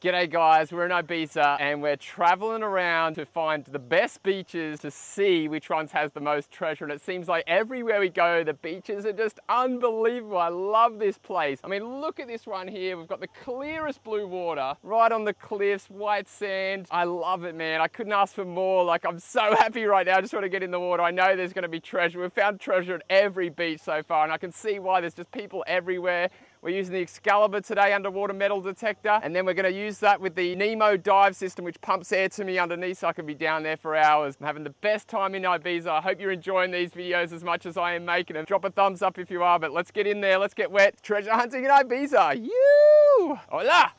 G'day guys, we're in Ibiza and we're traveling around to find the best beaches to see which ones has the most treasure. And it seems like everywhere we go, the beaches are just unbelievable. I love this place. I mean, look at this one here. We've got the clearest blue water right on the cliffs, white sand. I love it, man. I couldn't ask for more. Like, I'm so happy right now. I just want to get in the water. I know there's going to be treasure. We've found treasure at every beach so far, and I can see why there's just people everywhere. We're using the Excalibur today underwater metal detector and then we're going to use that with the Nemo dive system which pumps air to me underneath so I can be down there for hours. I'm having the best time in Ibiza. I hope you're enjoying these videos as much as I am making them. Drop a thumbs up if you are, but let's get in there, let's get wet. Treasure hunting in Ibiza. You! Hola!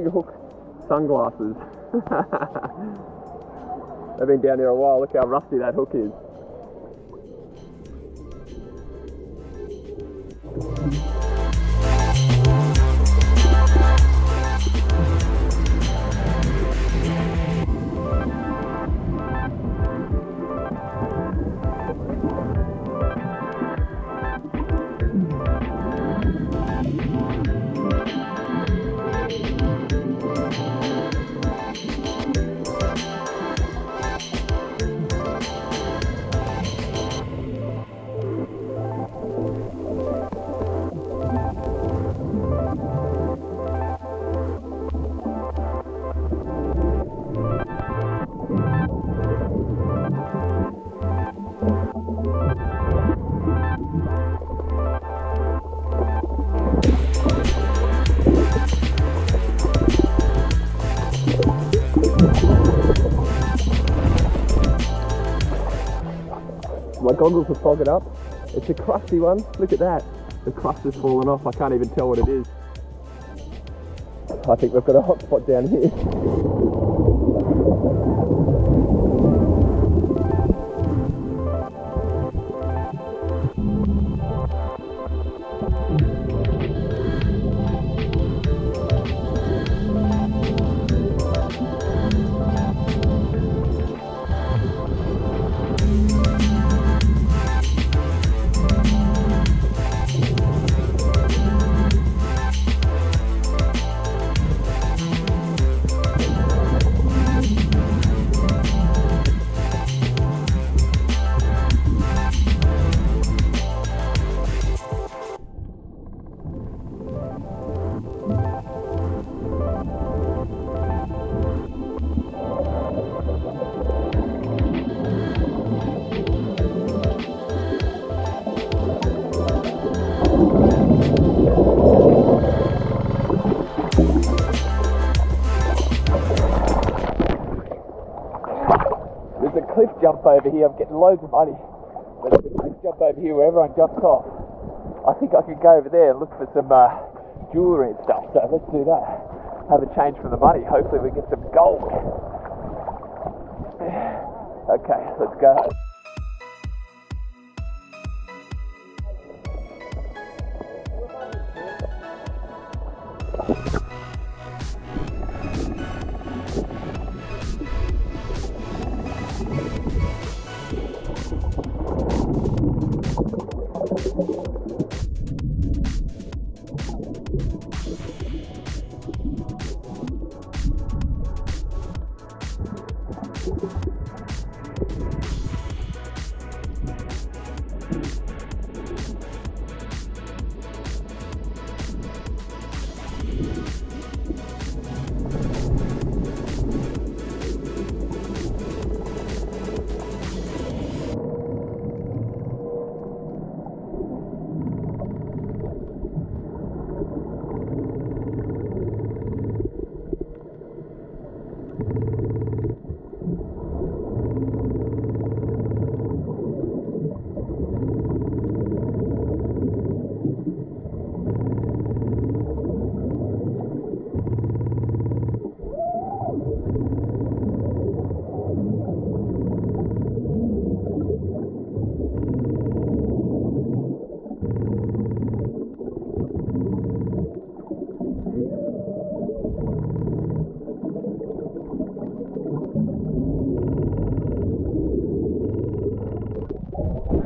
Fishing hook sunglasses. They've been down here a while. Look how rusty that hook is. Goggles are fogging up. It's a crusty one. Look at that. The crust has fallen off. I can't even tell what it is. I think we've got a hot spot down here. over here. I'm getting loads of money. But a cliff jump over here where everyone jumps off. I think I could go over there and look for some uh, jewellery and stuff. So let's do that. Have a change from the money. Hopefully we get some gold. Okay, let's go.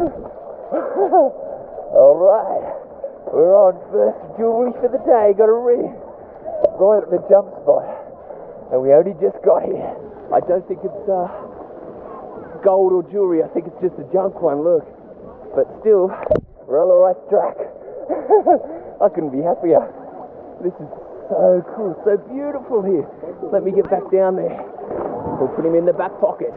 All right, we're on first jewelry for the day. Got a ring right at the jump spot, and we only just got here. I don't think it's uh, gold or jewelry. I think it's just a junk one. Look, but still, we're on the right track. I couldn't be happier. This is so cool, so beautiful here. Let me get back down there. We'll put him in the back pocket.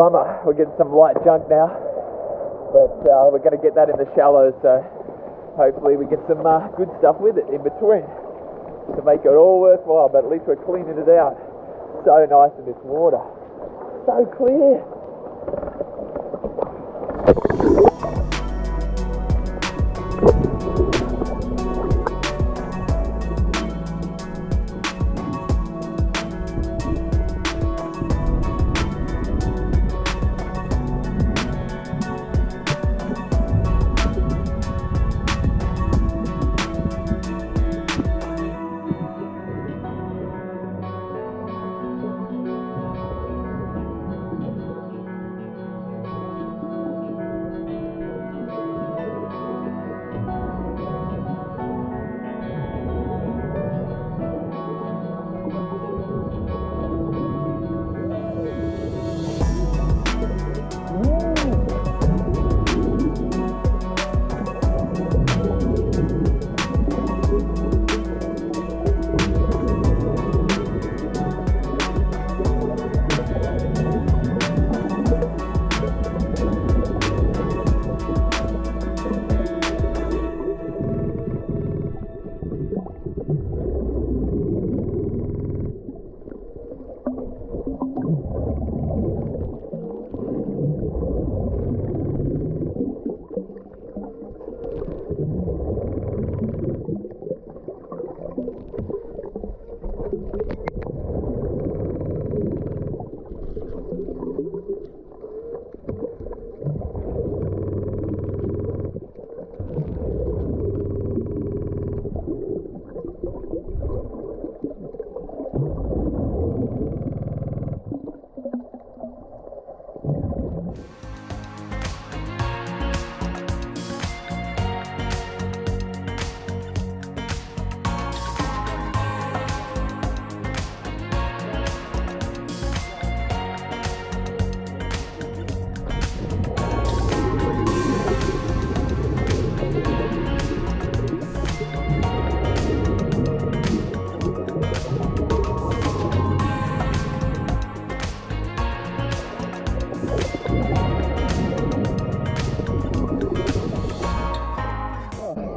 Bummer, we're getting some light junk now, but uh, we're going to get that in the shallows, so hopefully we get some uh, good stuff with it in between to make it all worthwhile, but at least we're cleaning it out. So nice in this water. So clear.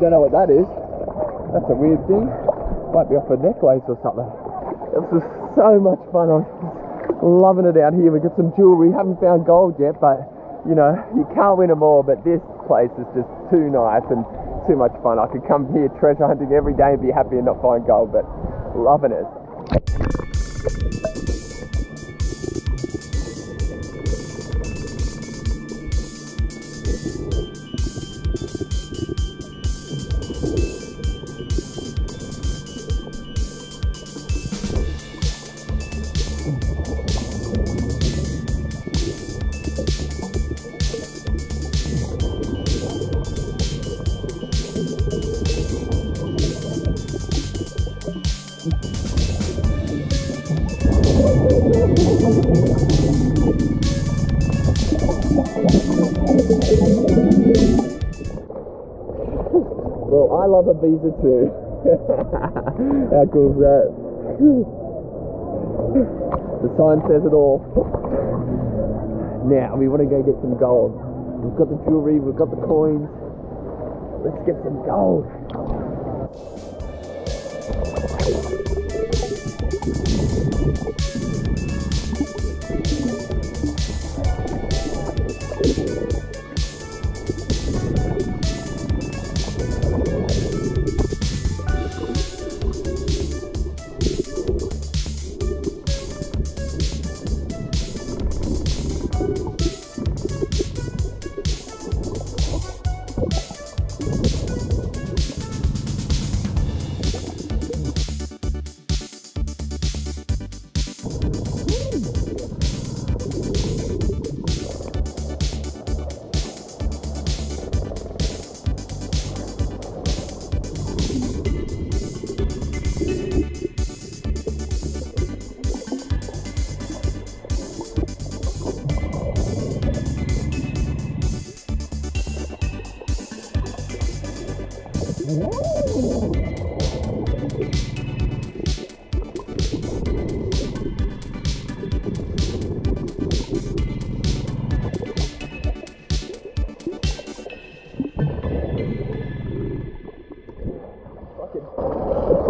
Don't know what that is. That's a weird thing. Might be off a necklace or something. This is so much fun. I'm loving it out here. We got some jewelry. Haven't found gold yet, but you know, you can't win them all. But this place is just too nice and too much fun. I could come here treasure hunting every day and be happy and not find gold, but loving it. Love a Ibiza too. How cool is that? The sign says it all. Now we want to go get some gold. We've got the jewelry, we've got the coins. Let's get some gold. It's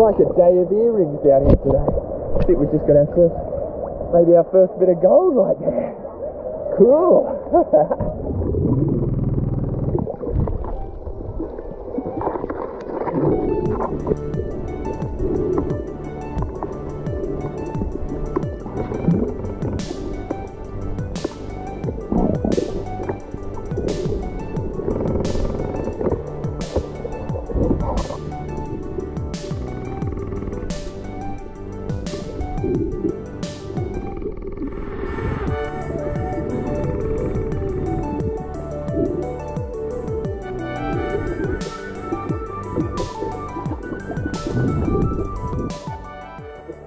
like a day of earrings down here today. I think we've just got our first, maybe our first bit of gold right there. Cool.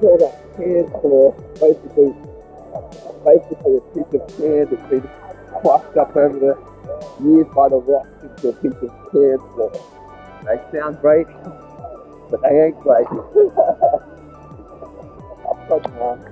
called a can claw. Basically, basically a piece of can that's been crushed up over the years by the rocks into a piece of can claw. They sound great, but they ain't great. I'll touch one.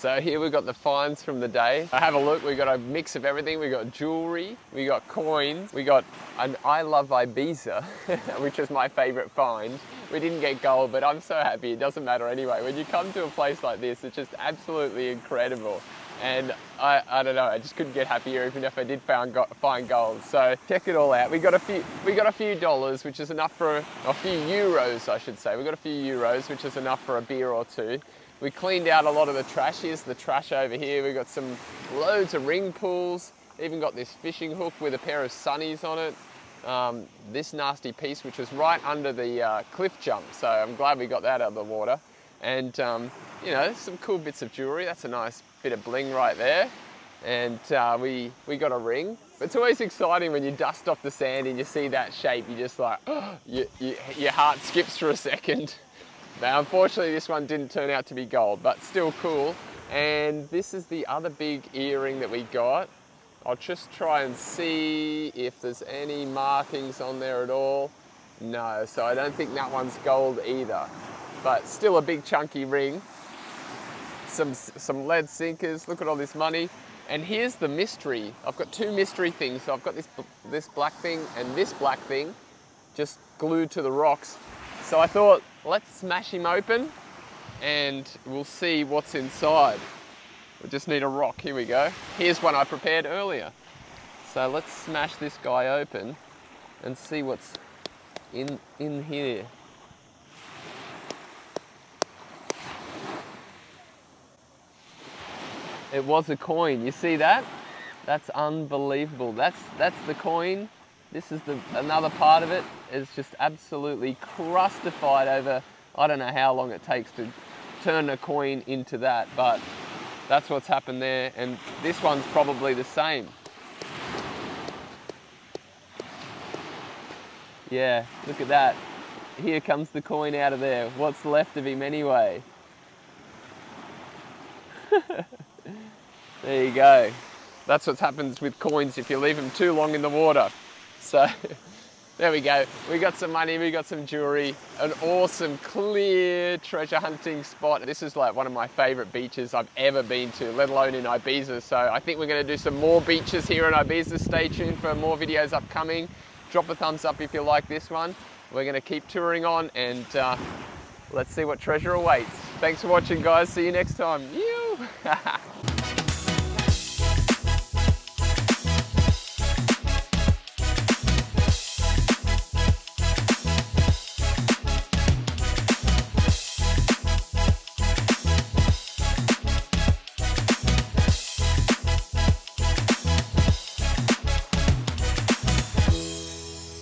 So here we've got the finds from the day. I have a look, we've got a mix of everything. We've got jewelry, we got coins, we got an I Love Ibiza, which is my favorite find. We didn't get gold, but I'm so happy, it doesn't matter anyway. When you come to a place like this, it's just absolutely incredible. And I, I don't know, I just couldn't get happier even if I did find, find gold. So check it all out. We got a few, we got a few dollars, which is enough for a, a few euros, I should say. We got a few euros, which is enough for a beer or two. We cleaned out a lot of the trash. Here's the trash over here. We've got some loads of ring pulls. Even got this fishing hook with a pair of sunnies on it. Um, this nasty piece, which was right under the uh, cliff jump. So I'm glad we got that out of the water. And um, you know, some cool bits of jewelry. That's a nice bit of bling right there. And uh, we, we got a ring. It's always exciting when you dust off the sand and you see that shape. you're just like, you, you, your heart skips for a second. Now, unfortunately, this one didn't turn out to be gold, but still cool. And this is the other big earring that we got. I'll just try and see if there's any markings on there at all. No, so I don't think that one's gold either, but still a big chunky ring. Some, some lead sinkers, look at all this money. And here's the mystery. I've got two mystery things. So I've got this, this black thing and this black thing just glued to the rocks. So I thought, let's smash him open and we'll see what's inside. We just need a rock, here we go. Here's one I prepared earlier. So let's smash this guy open and see what's in, in here. It was a coin, you see that? That's unbelievable. That's, that's the coin. This is the, another part of it. It's just absolutely crustified over, I don't know how long it takes to turn a coin into that, but that's what's happened there. And this one's probably the same. Yeah, look at that. Here comes the coin out of there. What's left of him anyway? there you go. That's what happens with coins if you leave them too long in the water. So there we go. We got some money, we got some jewelry, an awesome clear treasure hunting spot. This is like one of my favorite beaches I've ever been to, let alone in Ibiza. So I think we're gonna do some more beaches here in Ibiza. Stay tuned for more videos upcoming. Drop a thumbs up if you like this one. We're gonna keep touring on and uh, let's see what treasure awaits. Thanks for watching guys. See you next time.